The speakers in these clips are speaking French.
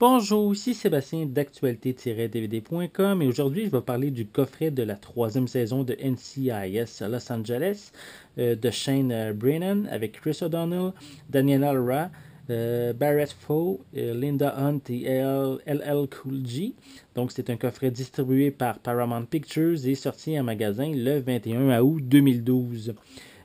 Bonjour, ici Sébastien d'actualité-dvd.com et aujourd'hui je vais parler du coffret de la troisième saison de NCIS Los Angeles euh, de Shane euh, Brennan avec Chris O'Donnell, Daniel Ra, euh, Barrett Foe, Linda Hunt et LL Cool G. Donc c'est un coffret distribué par Paramount Pictures et sorti en magasin le 21 août 2012.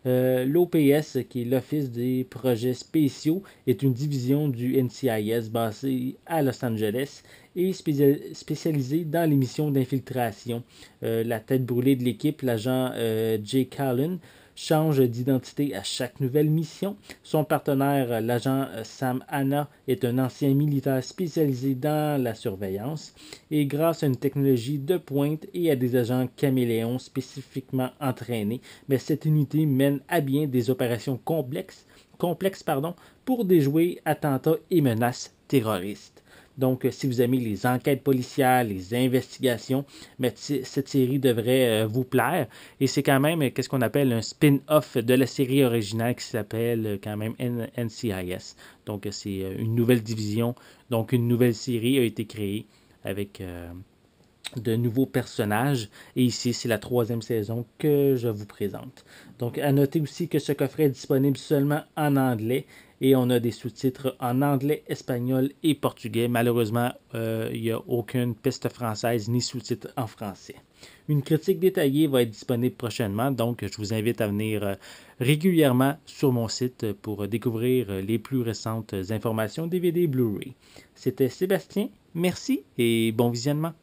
Euh, L'OPS, qui est l'Office des projets spéciaux, est une division du NCIS basée à Los Angeles et spécialisée dans les missions d'infiltration. Euh, la tête brûlée de l'équipe, l'agent euh, Jay Callan, change d'identité à chaque nouvelle mission. Son partenaire, l'agent Sam Hanna, est un ancien militaire spécialisé dans la surveillance et grâce à une technologie de pointe et à des agents caméléons spécifiquement entraînés, mais cette unité mène à bien des opérations complexes, complexes pour déjouer attentats et menaces terroristes. Donc, euh, si vous aimez les enquêtes policières, les investigations, cette série devrait euh, vous plaire. Et c'est quand même, euh, qu'est-ce qu'on appelle un spin-off de la série originale qui s'appelle quand même NCIS. Donc, c'est une nouvelle division. Donc, une nouvelle série a été créée avec de nouveaux personnages. Et ici, c'est la troisième saison que je vous présente. Donc, à noter aussi que ce coffret est disponible seulement en anglais et on a des sous-titres en anglais, espagnol et portugais. Malheureusement, euh, il n'y a aucune piste française ni sous-titres en français. Une critique détaillée va être disponible prochainement, donc je vous invite à venir euh, régulièrement sur mon site pour découvrir les plus récentes informations DVD Blu-ray. C'était Sébastien, merci et bon visionnement.